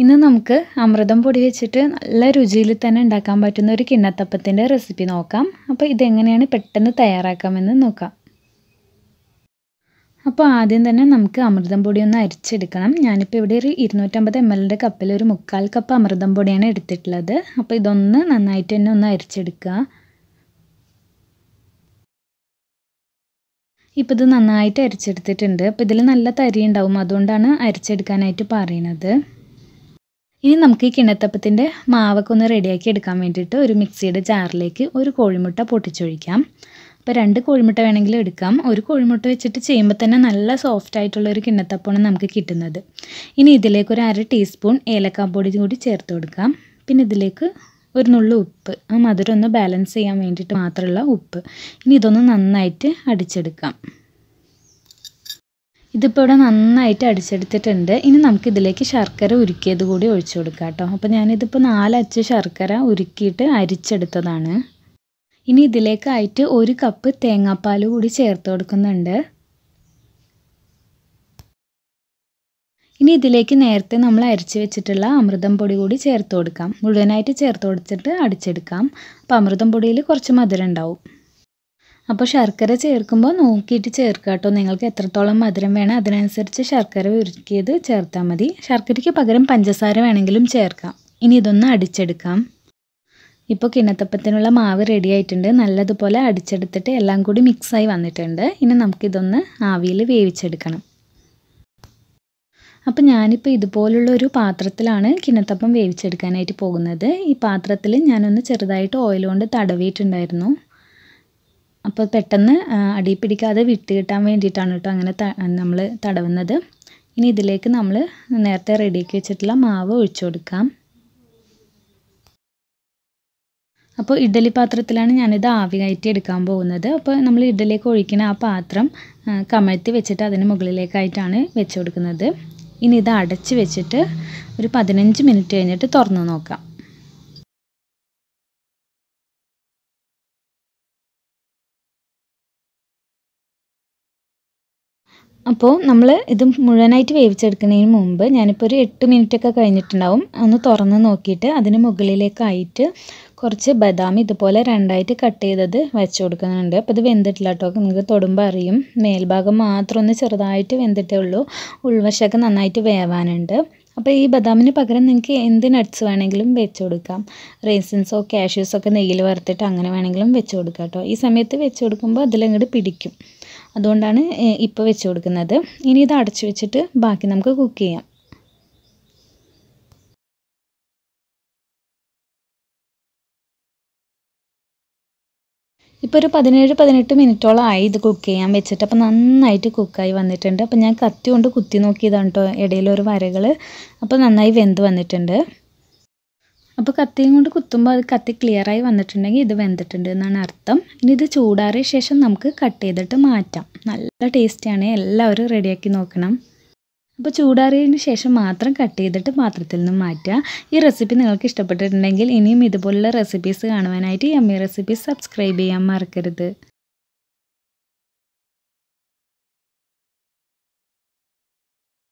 ഇന്ന് നമുക്ക് അമൃതം പൊടി വെച്ചിട്ട് നല്ല രുചിയിൽ തന്നെ ഉണ്ടാക്കാൻ പറ്റുന്ന ഒരു കിണ്ണത്തപ്പത്തിന്റെ റെസിപ്പി നോക്കാം. അപ്പോൾ ഇതെങ്ങനെയാണ് പെട്ടെന്ന് തയ്യാറാക്കാമെന്ന് നോക്കാം. അപ്പോൾ ആദ്യം തന്നെ നമുക്ക് അമൃതം പൊടി ഒന്ന് അരിച്ചെടുക്കണം. ഞാനിപ്പോൾ ഇവിടെ ഒരു ഇരുന്നൂറ്റമ്പത് എം എല്ലിന്റെ കപ്പിൽ ഒരു മുക്കാൽ കപ്പ് അമൃതം പൊടിയാണ് എടുത്തിട്ടുള്ളത്. അപ്പോൾ ഇതൊന്ന് നന്നായിട്ട് തന്നെ ഒന്ന് അരിച്ചെടുക്കുക. ഇപ്പോൾ ഇത് നന്നായിട്ട് അരിച്ചെടുത്തിട്ടുണ്ട്. അപ്പോൾ ഇതിൽ നല്ല തരി ഉണ്ടാവും അതുകൊണ്ടാണ് അരിച്ചെടുക്കാനായിട്ട് പറയുന്നത്. ഇനി നമുക്ക് ഈ കിണത്തപ്പത്തിന്റെ മാവൊക്കെ ഒന്ന് റെഡിയാക്കി എടുക്കാൻ വേണ്ടിയിട്ട് ഒരു മിക്സിയുടെ ജാറിലേക്ക് ഒരു കോഴിമുട്ട പൊട്ടിച്ചൊഴിക്കാം. അപ്പോൾ രണ്ട് കോഴിമുട്ട വേണമെങ്കിൽ എടുക്കാം. ഒരു കോഴിമുട്ട വെച്ചിട്ട് ചെയ്യുമ്പോൾ തന്നെ നല്ല സോഫ്റ്റ് ആയിട്ടുള്ള ഒരു കിണ്ണത്തപ്പമാണ് നമുക്ക് കിട്ടുന്നത്. ഇനി ഇതിലേക്ക് ഒരു അര ടീസ്പൂൺ ഏലക്കാപ്പൊടി കൂടി ചേർത്ത് കൊടുക്കാം. പിന്നെ ഇതിലേക്ക് ഒരു നുള്ളു ഉപ്പ് ആ മധുരം ഒന്ന് ബാലൻസ് ചെയ്യാൻ വേണ്ടിയിട്ട് മാത്രമുള്ള ഉപ്പ്. ഇനി ഇതൊന്ന് നന്നായിട്ട് അടിച്ചെടുക്കാം. ഇതിപ്പോൾ ഇവിടെ നന്നായിട്ട് അടിച്ചെടുത്തിട്ടുണ്ട്. ഇനി നമുക്ക് ഇതിലേക്ക് ശർക്കര ഉരുക്കിയത് കൂടി ഒഴിച്ചു കൊടുക്കാം കേട്ടോ. അപ്പോൾ ഞാനിതിപ്പോൾ നാലച്ച് ശർക്കര ഉരുക്കിയിട്ട് അരിച്ചെടുത്തതാണ്. ഇനി ഇതിലേക്കായിട്ട് ഒരു കപ്പ് തേങ്ങാപ്പാൽ കൂടി ചേർത്ത് കൊടുക്കുന്നുണ്ട്. ഇനി ഇതിലേക്ക് നേരത്തെ നമ്മൾ അരിച്ച് വെച്ചിട്ടുള്ള അമൃതം പൊടി കൂടി ചേർത്ത് കൊടുക്കാം. മുഴുവനായിട്ട് ചേർത്ത് കൊടുത്തിട്ട് അടിച്ചെടുക്കാം. അപ്പോൾ അമൃതം പൊടിയിൽ കുറച്ച് മധുരം ഉണ്ടാവും. അപ്പോൾ ശർക്കര ചേർക്കുമ്പോൾ നോക്കിയിട്ട് ചേർക്കുക കേട്ടോ നിങ്ങൾക്ക് എത്രത്തോളം മധുരം വേണം അതിനനുസരിച്ച് ശർക്കര ഉരുക്കിയത് ചേർത്താൽ മതി. ശർക്കരയ്ക്ക് പകരം പഞ്ചസാര വേണമെങ്കിലും ചേർക്കാം. ഇനി ഇതൊന്ന് അടിച്ചെടുക്കാം. ഇപ്പോൾ കിണത്തപ്പത്തിനുള്ള മാവ് റെഡി ആയിട്ടുണ്ട്. നല്ലതുപോലെ അടിച്ചെടുത്തിട്ട് എല്ലാം കൂടി മിക്സായി വന്നിട്ടുണ്ട്. ഇനി നമുക്കിതൊന്ന് ആവിയിൽ വേവിച്ചെടുക്കണം. അപ്പം ഞാനിപ്പോൾ ഇതുപോലുള്ള ഒരു പാത്രത്തിലാണ് കിണത്തപ്പം വേവിച്ചെടുക്കാനായിട്ട് പോകുന്നത്. ഈ പാത്രത്തിൽ ഞാനൊന്ന് ചെറുതായിട്ട് ഓയിൽ കൊണ്ട് തടവിയിട്ടുണ്ടായിരുന്നു. അപ്പോൾ പെട്ടെന്ന് അടി പിടിക്കാതെ വിട്ട് കിട്ടാൻ വേണ്ടിയിട്ടാണ് കേട്ടോ അങ്ങനെ നമ്മൾ തടവുന്നത്. ഇനി ഇതിലേക്ക് നമ്മൾ നേരത്തെ റെഡിയാക്കി വെച്ചിട്ടുള്ള മാവ് ഒഴിച്ചു കൊടുക്കാം. അപ്പോൾ ഇഡ്ഡലി പാത്രത്തിലാണ് ഞാനിത് ആവി കയറ്റി എടുക്കാൻ പോകുന്നത്. അപ്പോൾ നമ്മൾ ഇഡ്ഡലിയൊക്കെ ഒഴിക്കുന്ന ആ പാത്രം കമഴ്ത്തി വെച്ചിട്ട് അതിന് മുകളിലേക്കായിട്ടാണ് വെച്ച് കൊടുക്കുന്നത്. ഇനി ഇത് അടച്ച് വെച്ചിട്ട് ഒരു പതിനഞ്ച് മിനിറ്റ് കഴിഞ്ഞിട്ട് തുറന്ന് നോക്കാം. അപ്പോൾ നമ്മൾ ഇത് മുഴുവനായിട്ട് വേവിച്ചെടുക്കുന്നതിന് മുമ്പ് ഞാനിപ്പോൾ ഒരു എട്ട് മിനിറ്റൊക്കെ കഴിഞ്ഞിട്ടുണ്ടാവും. ഒന്ന് തുറന്ന് നോക്കിയിട്ട് അതിന് മുകളിലേക്കായിട്ട് കുറച്ച് ബദാം ഇതുപോലെ രണ്ടായിട്ട് കട്ട് ചെയ്തത് വെച്ച് കൊടുക്കുന്നുണ്ട്. അപ്പോൾ ഇത് വെന്തിട്ടില്ല കേട്ടോ. നിങ്ങൾക്ക് തൊടുമ്പോൾ അറിയും. മേൽഭാഗം മാത്രം ഒന്ന് ചെറുതായിട്ട് വെന്തിട്ടേ ഉള്ളൂ. ഉൾവശമൊക്കെ നന്നായിട്ട് വേവാനുണ്ട്. അപ്പോൾ ഈ ബദാമിന് പകരം നിങ്ങൾക്ക് എന്ത് നട്ട്സ് വേണമെങ്കിലും വെച്ച് കൊടുക്കാം. റേസിൻസോ കാഷ്യൂസോ ഒക്കെ നെയ്യിൽ വറുത്തിട്ട് അങ്ങനെ വേണമെങ്കിലും വെച്ച് കൊടുക്കാം കേട്ടോ. ഈ സമയത്ത് വെച്ച് കൊടുക്കുമ്പോൾ അതിലങ്ങോട്ട് പിടിക്കും. അതുകൊണ്ടാണ് ഇപ്പോൾ വെച്ച് കൊടുക്കുന്നത്. ഇനി ഇത് അടച്ചു വെച്ചിട്ട് ബാക്കി നമുക്ക് കുക്ക് ചെയ്യാം. ഇപ്പോൾ ഒരു പതിനേഴ് പതിനെട്ട് മിനിറ്റോളം ആയി ഇത് കുക്ക് ചെയ്യാൻ വെച്ചിട്ട്. അപ്പോൾ നന്നായിട്ട് കുക്കായി വന്നിട്ടുണ്ട്. അപ്പോൾ ഞാൻ കത്തി കൊണ്ട് കുത്തി നോക്കിയതാണ് കേട്ടോ ഇടയിലൊരു വരകൾ അപ്പോൾ നന്നായി വെന്ത് വന്നിട്ടുണ്ട്. അപ്പോൾ കത്തിയും കൊണ്ട് കുത്തുമ്പോൾ അത് കത്തി ക്ലിയറായി വന്നിട്ടുണ്ടെങ്കിൽ ഇത് വെന്തിട്ടുണ്ട് എന്നാണ് അർത്ഥം. ഇനി ഇത് ചൂടാറിയ ശേഷം നമുക്ക് കട്ട് ചെയ്തിട്ട് മാറ്റാം. നല്ല ടേസ്റ്റിയാണ് എല്ലാവരും റെഡിയാക്കി നോക്കണം. അപ്പോൾ ചൂടാറിയതിന് ശേഷം മാത്രം കട്ട് ചെയ്തിട്ട് പാത്രത്തിൽ നിന്ന് മാറ്റുക. ഈ റെസിപ്പി നിങ്ങൾക്ക് ഇഷ്ടപ്പെട്ടിട്ടുണ്ടെങ്കിൽ ഇനിയും ഇതുപോലുള്ള റെസിപ്പീസ് കാണുവാനായിട്ട് ഈ അമ്മി റെസിപ്പീസ് സബ്സ്ക്രൈബ് ചെയ്യാൻ മറക്കരുത്.